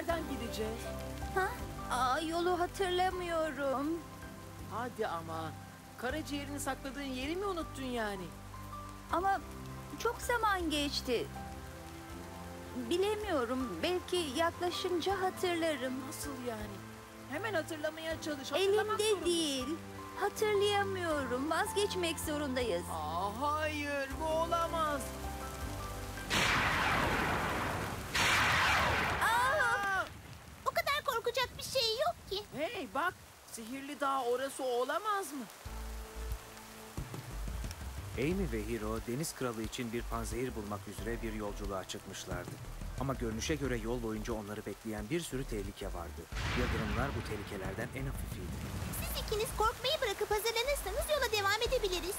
Nereden gideceğiz? Ha? Aa, yolu hatırlamıyorum. Hadi ama. Karaciğerini sakladığın yeri mi unuttun yani? Ama çok zaman geçti. Bilemiyorum. Belki yaklaşınca hatırlarım. Nasıl yani? Hemen hatırlamaya çalış. hatırlamak Elimde zorundasın. değil. Hatırlayamıyorum. Vazgeçmek zorundayız. Aa, hayır bak Sihirli Dağ orası olamaz mı? Amy ve Hiro deniz kralı için bir panzehir bulmak üzere bir yolculuğa çıkmışlardı. Ama görünüşe göre yol boyunca onları bekleyen bir sürü tehlike vardı. Yıldırımlar bu tehlikelerden en hafifiydi. Siz ikiniz korkmayı bırakıp hazırlanırsanız yola devam edebiliriz.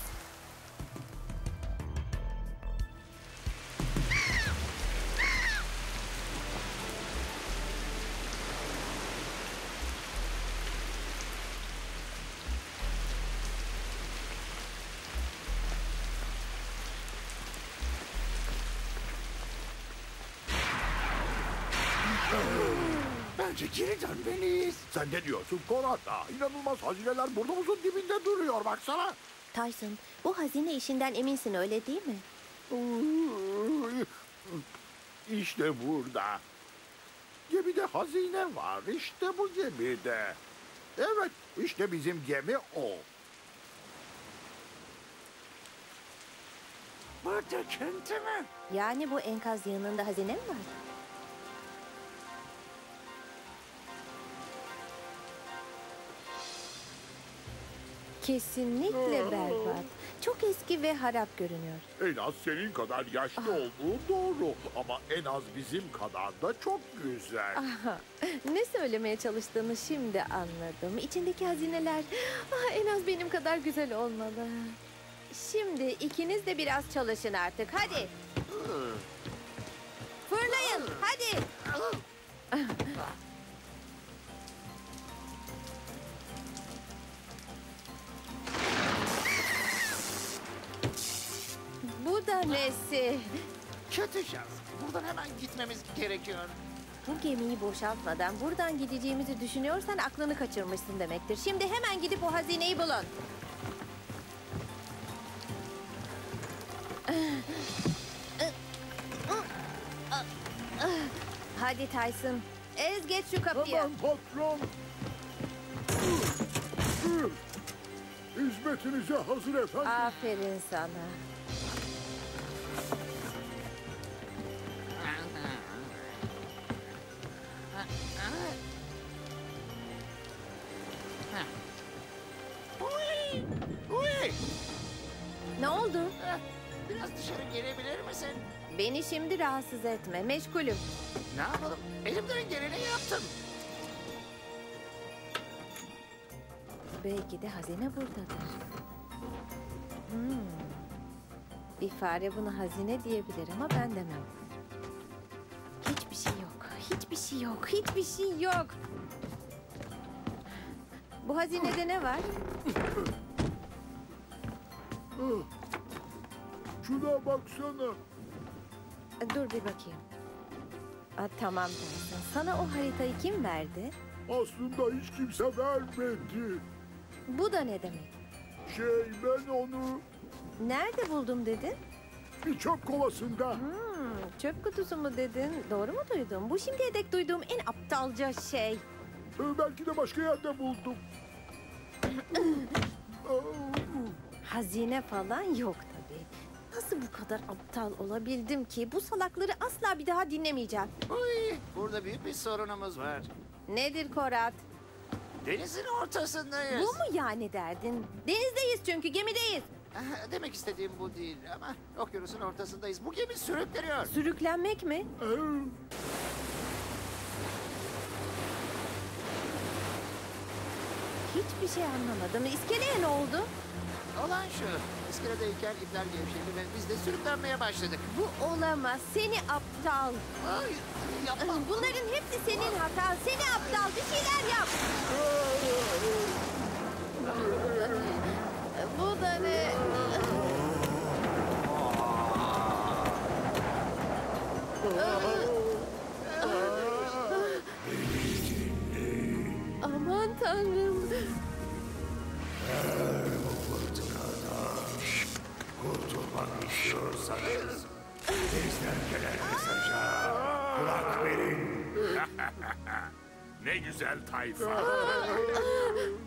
Bence geri dönmeliyiz. Sen ne diyorsun Konata? İnanılmaz hazineler burnumuzun dibinde duruyor baksana. Tyson, bu hazine işinden eminsin öyle değil mi? İşte burada. Gemide hazine var. İşte bu gemide. Evet, işte bizim gemi o. Bu döküntü mü? Yani bu enkaz yığınında hazine mi var? Kesinlikle berbat. Çok eski ve harap görünüyor. En az senin kadar yaşlı olduğu doğru. Ama en az bizim kadar da çok güzel. Ne söylemeye çalıştığını şimdi anladım. İçindeki hazineler ah, en az benim kadar güzel olmalı. Şimdi ikiniz de biraz çalışın artık. Hadi. Fırlayın. Hadi. Bu da nesi? Kötü şans. Buradan hemen gitmemiz gerekiyor. Bu gemiyi boşaltmadan buradan gideceğimizi düşünüyorsan aklını kaçırmışsın demektir. Şimdi hemen gidip o hazineyi bulun. Hadi Tyson. Ez geç şu kapıyı. Hemen patron. Hizmetinize hazır efendim. Aferin sana. Şimdi rahatsız etme. Meşgulüm. Ne yapalım? Elimden geleni yaptım. Belki de hazine buradadır. Hmm. Bir fare buna hazine diyebilir ama ben demem. Hiçbir şey yok. Hiçbir şey yok. Hiçbir şey yok. Bu hazinede ne var? Şuna baksana. Dur bir bakayım. Aa, tamam Tyson. Sana o haritayı kim verdi? Aslında hiç kimse vermedi. Bu da ne demek? Şey ben onu Nerede buldum dedin? bir çöp kovasında. Hmm, çöp kutusu mu dedin? Doğru mu duydum? Bu şimdiye dek duyduğum en aptalca şey. Ee, Belki de başka yerde buldum. Hazine falan yok tabii. Nasıl bu kadar aptal olabildim ki? Bu salakları asla bir daha dinlemeyeceğim. Uy! Burada büyük bir sorunumuz var. Nedir Korat? Denizin ortasındayız. Bu mu yani derdin? Denizdeyiz çünkü gemideyiz. Demek istediğim bu değil ama okyanusun ortasındayız. Bu gemi sürükleniyor. Sürüklenmek mi? Hiçbir şey anlamadım. İskeleye ne oldu? Olan şu. İskeledeyken ipler gevşedi ve biz de sürüklenmeye başladık. Bu olamaz. Seni aptal. Ay, yapma. Bunların hepsi senin hatan. Seni Ne güzel tayfa.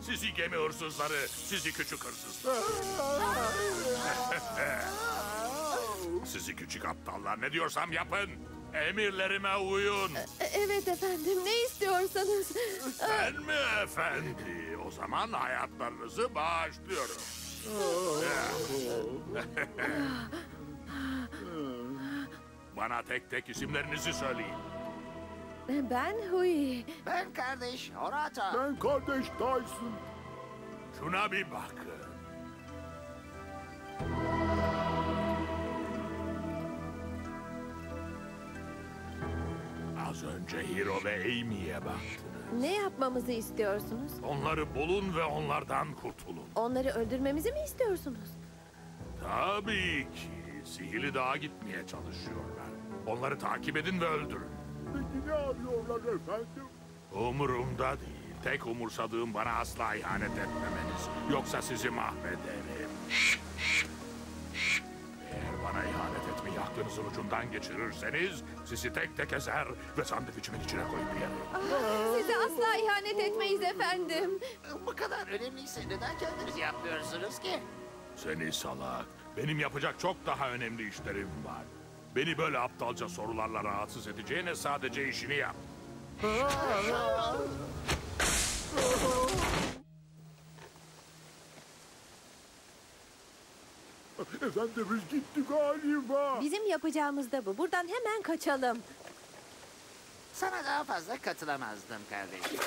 sizi gemi hırsızları, sizi küçük hırsızlar. sizi küçük aptallar ne diyorsam yapın. Emirlerime uyun. E, Evet efendim ne istiyorsanız. Ben mi efendi? O zaman hayatlarınızı bağışlıyorum. Bana tek tek isimlerinizi söyleyin. Ben Hui. Ben kardeş Horata. Ben kardeş Tyson. Şuna bir bakın. Az önce Hiro ve Amy'ye baktınız. Ne yapmamızı istiyorsunuz? Onları bulun ve onlardan kurtulun. Onları öldürmemizi mi istiyorsunuz? Tabii ki. Sihirli Dağ'a gitmeye çalışıyorlar. Onları takip edin ve öldürün. Peki ne arıyorlar efendim? Umurumda değil. Tek umursadığım bana asla ihanet etmemeniz. Yoksa sizi mahvederim. Eğer bana ihanet etmeyi aklınızın ucundan geçirirseniz... ...sizi tek tek ezer ve sandviçimin içine koyup yerim. Size asla ihanet etmeyiz efendim. Bu kadar önemliyse neden kendiniz yapmıyorsunuz ki? Seni salak. Benim yapacak çok daha önemli işlerim var. Beni böyle aptalca sorularla rahatsız edeceğine sadece işini yap. Efendimiz gitti galiba. Bizim yapacağımız da bu. Buradan hemen kaçalım. Sana daha fazla katılamazdım kardeşim.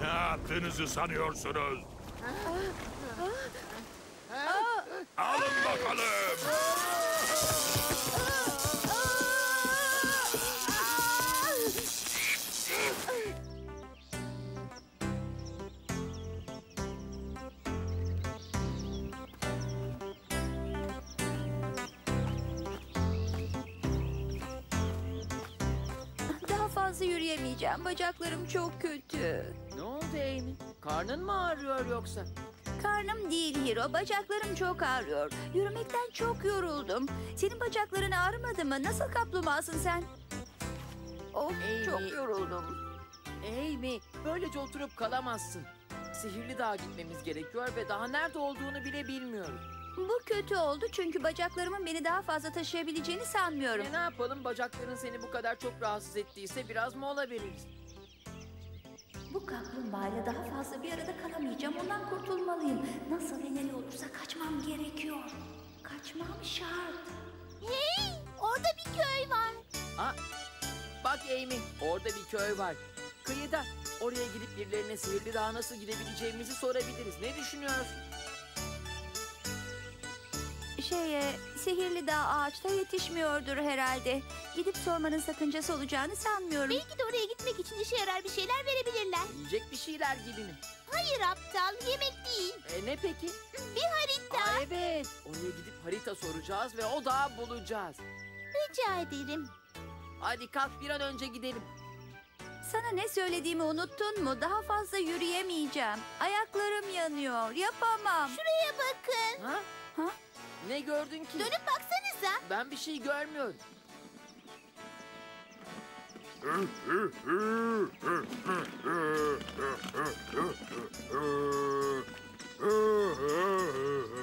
Ne yaptığınızı sanıyorsunuz? Alın bakalım. Fazla yürüyemeyeceğim. Bacaklarım çok kötü. Ne oldu Amy? Karnın mı ağrıyor yoksa? Karnım değil Hiro. Bacaklarım çok ağrıyor. Yürümekten çok yoruldum. Senin bacakların ağrımadı mı? Nasıl kaplumbağasın sen? Of Amy. çok yoruldum. Amy, böylece oturup kalamazsın. Sihirli Dağ'a gitmemiz gerekiyor ve daha nerede olduğunu bile bilmiyorum. Bu kötü oldu çünkü bacaklarımın beni daha fazla taşıyabileceğini sanmıyorum. E ne yapalım bacakların seni bu kadar çok rahatsız ettiyse biraz mola veririz. Bu kaplumbağayla daha fazla bir arada kalamayacağım. Ondan kurtulmalıyım. Nasıl ve nereye olursa kaçmam gerekiyor. Kaçmam şart. Hey, orada bir köy var. Ha, bak Amy, orada bir köy var. Kıyıda. Oraya gidip birilerine Sihirli Dağ'a nasıl gidebileceğimizi sorabiliriz. Ne düşünüyorsun? Şeye, sihirli dağ ağaçta yetişmiyordur herhalde. Gidip sormanın sakıncası olacağını sanmıyorum. Belki de oraya gitmek için işe yarar bir şeyler verebilirler. Yiyecek bir şeyler gibi mi? Hayır aptal, yemek değil. E ne peki? Bir harita. Aa, evet. Oraya gidip harita soracağız ve o dağı bulacağız. Rica ederim. Hadi kalk bir an önce gidelim. Sana ne söylediğimi unuttun mu? Daha fazla yürüyemeyeceğim. Ayaklarım yanıyor. Yapamam. Şuraya bakın. Ha? Ha? Ne gördün ki? Dönüp baksanıza. Ben bir şey görmüyorum.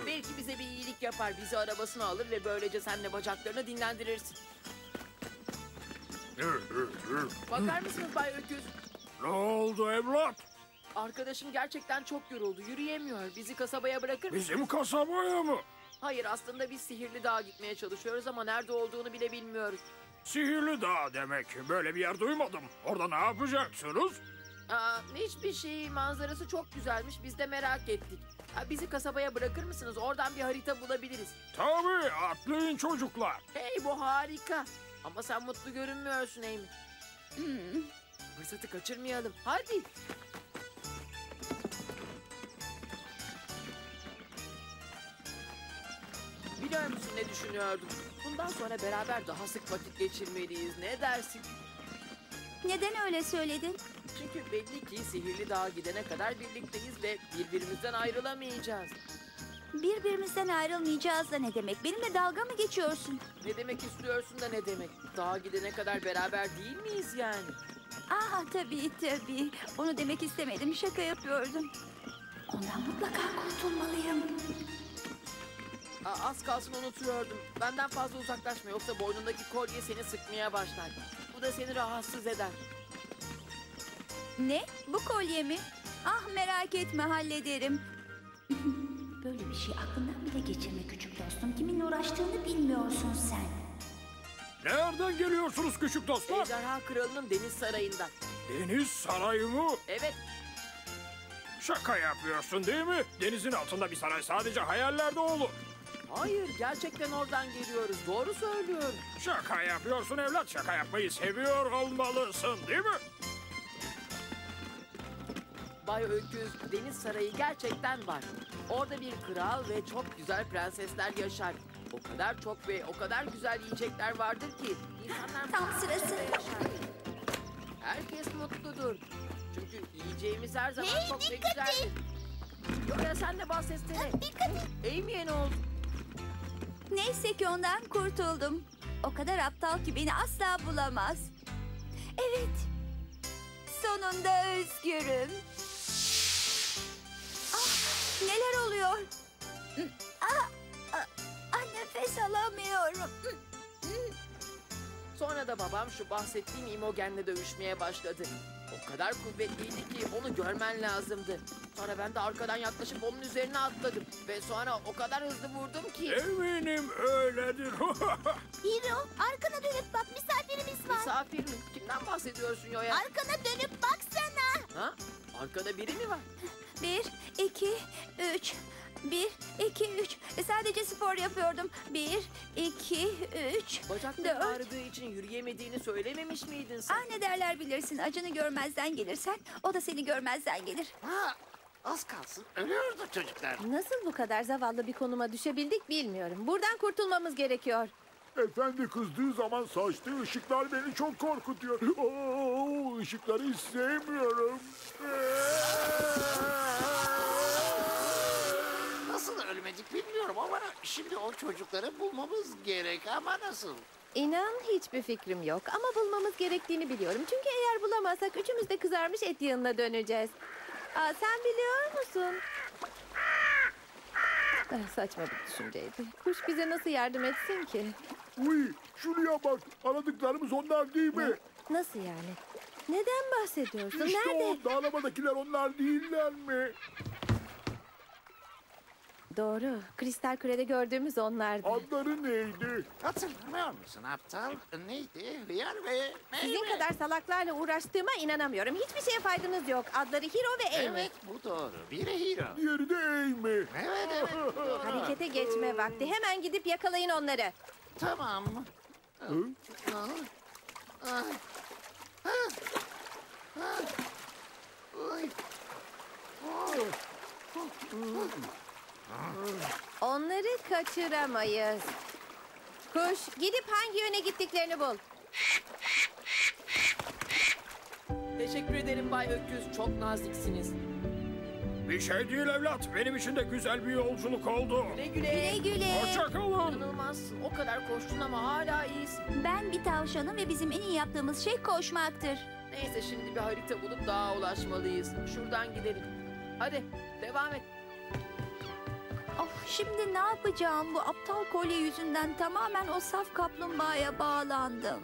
Belki bize bir iyilik yapar. Bizi arabasına alır ve böylece senle bacaklarını dinlendirirsin. Bakar mısınız Bay Öküz? Ne oldu evlat? Arkadaşım gerçekten çok yoruldu. Yürüyemiyor. Bizi kasabaya bırakır mısın? Bizim kasabaya mı? Hayır aslında biz Sihirli Dağ'a gitmeye çalışıyoruz ama nerede olduğunu bile bilmiyoruz. Sihirli dağ demek. Böyle bir yer duymadım. Orada ne yapacaksınız? Aa, hiçbir şey manzarası çok güzelmiş. Biz de merak ettik. Ha, bizi kasabaya bırakır mısınız? Oradan bir harita bulabiliriz. Tabii atlayın çocuklar. Hey bu harika. Ama sen mutlu görünmüyorsun Amy. Fırsatı kaçırmayalım. Hadi. Biliyor musun ne düşünüyordum? Bundan sonra beraber daha sık vakit geçirmeliyiz. Ne dersin? Neden öyle söyledin? Çünkü belli ki Sihirli Dağ'a gidene kadar birlikteyiz ve birbirimizden ayrılamayacağız. Birbirimizden ayrılmayacağız da ne demek? Benimle dalga mı geçiyorsun? Ne demek istiyorsun da ne demek? Dağa gidene kadar beraber değil miyiz yani? Aa tabii tabii. Onu demek istemedim. Şaka yapıyordum. Ondan mutlaka kurtulmalıyım. Aa, az kalsın unutuyordum. Benden fazla uzaklaşma yoksa boynundaki kolye seni sıkmaya başlar. Bu da seni rahatsız eder. Ne? Bu kolye mi? Ah merak etme hallederim. Böyle bir şey aklından bile geçirme küçük dostum. Kiminle uğraştığını bilmiyorsun sen. Nereden geliyorsunuz küçük dostlar? Ejderha Kralı'nın deniz sarayından. Deniz sarayı mı? Evet, Şaka yapıyorsun değil mi? Denizin altında bir saray sadece hayallerde olur. Hayır gerçekten oradan geliyoruz. Doğru söylüyorum. Şaka yapıyorsun evlat. Şaka yapmayı seviyor olmalısın değil mi? Bay Öküz, deniz sarayı gerçekten var. Orada bir kral ve çok güzel prensesler yaşar. O kadar çok ve o kadar güzel yiyecekler vardır ki insanlar Tam sırası. yaşar. Herkes mutludur. Çünkü yiyeceğimiz her zaman Hey, çok ve dikkat güzeldir. Yoya sen de bahsetsene. Dikkat et. Amy'e ne oldu? Neyse ki ondan kurtuldum. O kadar aptal ki beni asla bulamaz. Evet. Sonunda özgürüm. Ah, neler oluyor? Ah, ah, ah, nefes alamıyorum. Sonra da babam şu bahsettiğim imogenle dövüşmeye başladı. O kadar kuvvetliydi ki onu görmen lazımdı. Sonra ben de arkadan yaklaşıp onun üzerine atladım. Ve sonra o kadar hızlı vurdum ki... Eminim öyledir. Hiro arkana dönüp bak misafirimiz var. Misafir mi? Kimden bahsediyorsun Yoya? Arkana dönüp baksana. Ha? Arkada biri mi var? Bir, iki, üç. Bir, iki, üç. E, Sadece spor yapıyordum. Bir, iki, üç. Bacakların Dört. ağrıdığı için yürüyemediğini söylememiş miydin sen? Ah ne derler bilirsin. Acını görmezden gelirsen o da seni görmezden gelir. Ha, az kalsın ölüyordu çocuklar. Nasıl bu kadar zavallı bir konuma düşebildik bilmiyorum. Buradan kurtulmamız gerekiyor. Efendi kızdığı zaman saçtığı ışıklar beni çok korkutuyor. Oo, ışıkları hiç sevmiyorum. Nasıl ölmedik bilmiyorum ama şimdi o çocukları bulmamız gerek ama nasıl? İnan hiçbir fikrim yok ama bulmamız gerektiğini biliyorum. Çünkü eğer bulamazsak üçümüz de kızarmış et yığınına döneceğiz. Aa, sen biliyor musun? Ah, saçma bir düşünceydi. Kuş bize nasıl yardım etsin ki? Uy, şuraya bak. Aradıklarımız onlar değil mi? Nasıl yani? Neden bahsediyorsun? İşte Nerede? o dağlamadakiler onlar değiller mi? Doğru. Kristal Küre'de gördüğümüz onlardı. Adları neydi? Hatırlamıyor musun aptal? Neydi? Hıyar ve Sizin meyve. kadar salaklarla uğraştığıma inanamıyorum. Hiçbir şeye faydanız yok. Adları Hiro ve Amy. Evet bu doğru. Biri hero. Diğeri de Amy. Evet evet doğru. Harekete geçme vakti. Hemen gidip yakalayın onları. Tamam. Hı? Ah, ah, ah, ah. Oy. Oh. Onları kaçıramayız. Kuş gidip hangi yöne gittiklerini bul. Teşekkür ederim Bay Öküz. Çok naziksiniz. bir şey değil evlat. Benim için de güzel bir yolculuk oldu. Güle güle. Güle güle. Hoşçakalın. İnanılmazsın. O kadar koştun ama hala iyisin. Ben bir tavşanım ve bizim en iyi yaptığımız şey koşmaktır. Neyse şimdi bir harita bulup dağa ulaşmalıyız. Şuradan gidelim. Hadi devam et. Of şimdi ne yapacağım? Bu aptal kolye yüzünden tamamen o saf kaplumbağaya bağlandım.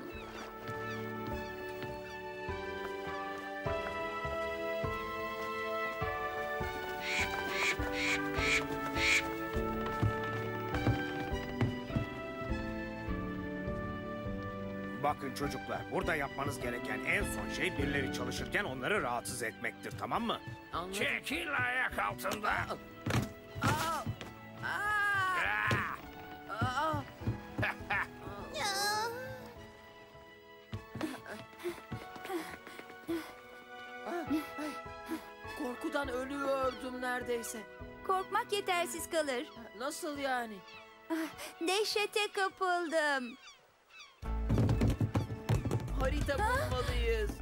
Bakın çocuklar, burada yapmanız gereken en son şey birileri çalışırken onları rahatsız etmektir, tamam mı? Anladım. Çekil ayak altında. Korkudan ölüyordum neredeyse. Korkmak yetersiz kalır. Nasıl yani? Dehşete kapıldım. Harita bulmalıyız.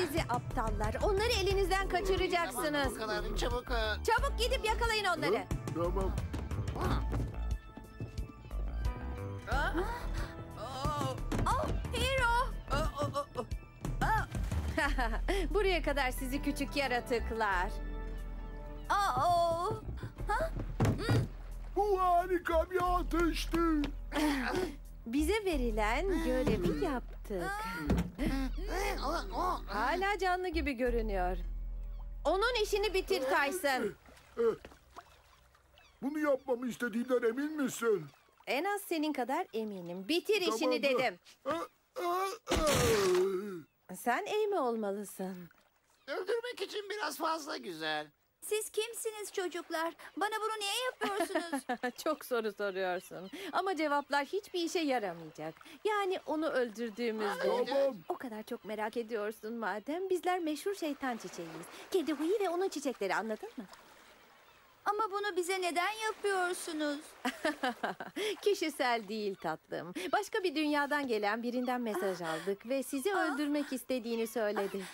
Sizi aptallar. Onları elinizden Tamam, kaçıracaksınız. bu kadar çabuk. e, Çabuk gidip yakalayın onları. Tamam. Oh, Hero. Buraya kadar sizi küçük yaratıklar. Aa, Bu harika bir atıştı. Bize verilen görevi yaptık. Hala canlı gibi görünüyor. Onun işini bitir Tyson. Bunu yapmamı istediğinden emin misin? En az senin kadar eminim. Bitir işini Tamam. dedim. Aa, aa. Sen Amy olmalısın. Öldürmek için biraz fazla güzel. Siz kimsiniz çocuklar? Bana bunu niye yapıyorsunuz? Çok soru soruyorsun. Ama cevaplar hiçbir işe yaramayacak. Yani onu öldürdüğümüzde... Tamam. O kadar çok merak ediyorsun madem. Bizler meşhur şeytan çiçeğiyiz. Kedi huyu ve onun çiçekleri anladın mı? Ama bunu bize neden yapıyorsunuz? Kişisel değil tatlım. Başka bir dünyadan gelen birinden mesaj aldık ve sizi öldürmek istediğini söyledi.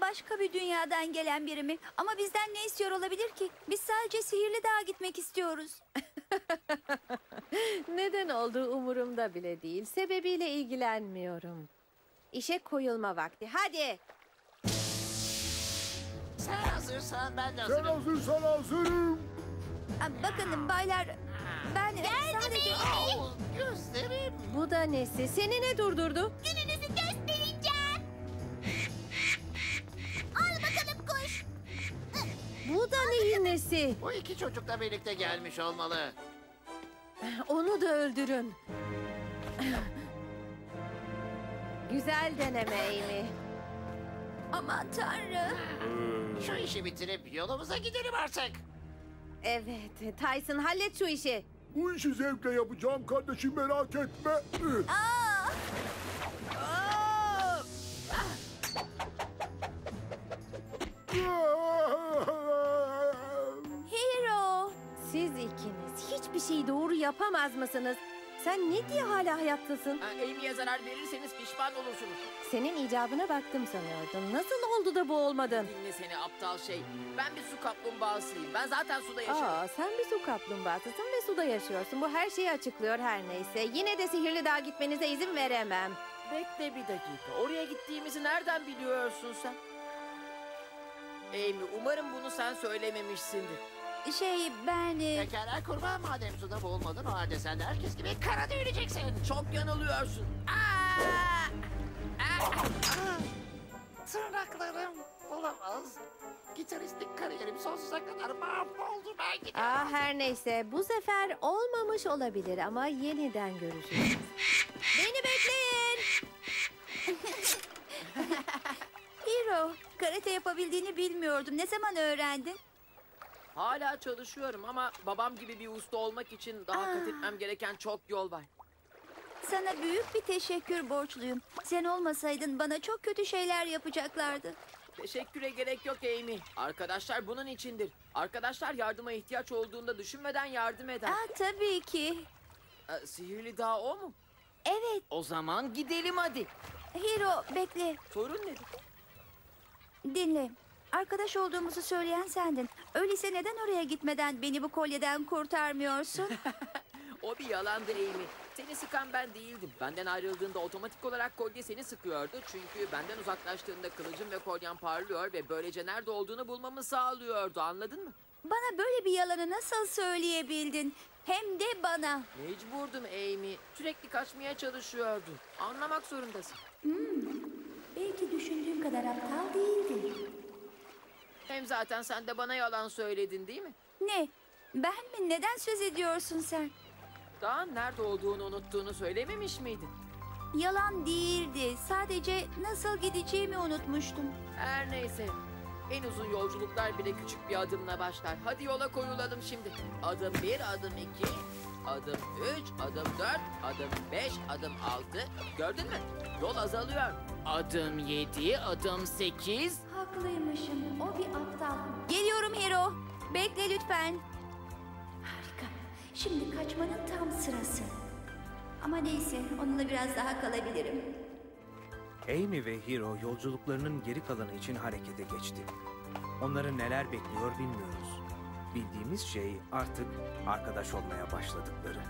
Başka bir dünyadan gelen biri mi? Ama bizden ne istiyor olabilir ki? Biz sadece Sihirli Dağ'a gitmek istiyoruz. Neden olduğu umurumda bile değil. Sebebiyle ilgilenmiyorum. İşe koyulma vakti. Hadi. Sen hazırsan ben de Sen hazırım. hazırsan hazırım. Aa, Bakın baylar, ben sadece... Oo, Gözlerim. Bu da nesi? Seni ne durdurdu? Gününüzü Bu da neyin nesi? Bu iki çocuk da birlikte gelmiş olmalı. Onu da öldürün. Güzel deneme Amy. Aman tanrım. Şu işi bitirip yolumuza gidelim artık. Evet, Tyson hallet şu işi. Bu işi zevkle yapacağım kardeşim merak etme. Aa, Hero. Hiçbir şeyi doğru yapamaz mısınız? Sen ne diye hala hayattasın? Ha, Amy'ye zarar verirseniz pişman olursunuz. Senin icabına baktım sanıyordum. Nasıl oldu da bu olmadın? Dinle seni aptal şey. Ben bir su kaplumbağasıyım. Ben zaten suda yaşarım. Aa, sen bir su kaplumbağasısın ve suda yaşıyorsun. Bu her şeyi açıklıyor her neyse. Yine de sihirli dağa gitmenize izin veremem. Bekle bir dakika. Oraya gittiğimizi nereden biliyorsun sen? Amy umarım bunu sen söylememişsindir. Şey ben... e, Pekala kurban madem suda boğulmadın o halde sen de herkes gibi karada yürüyeceksin. Çok yanılıyorsun. Aa! Aa! Tırnaklarım olamaz. Gitaristlik kariyerim sonsuza kadar mahvoldu belki de. Aa, her neyse bu sefer olmamış olabilir ama yeniden görüşürüz. Beni bekleyin. Hero, karate yapabildiğini bilmiyordum. Ne zaman öğrendin? Hala çalışıyorum ama babam gibi bir usta olmak için daha kat etmem gereken çok yol var. Sana büyük bir teşekkür borçluyum. Sen olmasaydın bana çok kötü şeyler yapacaklardı. Teşekküre gerek yok Amy. Arkadaşlar bunun içindir. Arkadaşlar yardıma ihtiyaç olduğunda düşünmeden yardım eder. Aa, tabii ki. Ee, sihirli dağ o mu? Evet, O zaman gidelim hadi. Hero bekle. Sorun nedir? Dinle. Arkadaş olduğumuzu söyleyen sendin. Öyleyse neden oraya gitmeden beni bu kolyeden kurtarmıyorsun? O bir yalandı Amy. Seni sıkan ben değildim. Benden ayrıldığında otomatik olarak kolye seni sıkıyordu. Çünkü benden uzaklaştığında kılıcım ve kolyem parlıyor ve böylece nerede olduğunu bulmamı sağlıyordu. Anladın mı? bana böyle bir yalanı nasıl söyleyebildin? Hem de bana. Mecburdum Amy. Sürekli kaçmaya çalışıyordun. Anlamak zorundasın. Belki düşündüğüm kadar aptal değildir. Hem zaten sen de bana yalan söyledin değil mi? Ne? Ben mi? Neden söz ediyorsun sen? Daha nerede olduğunu unuttuğunu söylememiş miydin? Yalan değildi. Sadece nasıl gideceğimi unutmuştum. Her neyse. En uzun yolculuklar bile küçük bir adımla başlar. Hadi yola koyulalım şimdi. Adım bir, adım iki, adım üç, adım dört, adım beş, adım altı. Gördün mü? Yol azalıyor. Adım yedi, adım sekiz. Haklıymışım. O bir. Geliyorum Hero. Bekle lütfen. Şimdi kaçmanın tam sırası. Ama neyse, onunla biraz daha kalabilirim. Amy ve Hiro yolculuklarının geri kalanı için harekete geçti. Onları neler bekliyor bilmiyoruz. Bildiğimiz şey artık arkadaş olmaya başladıkları.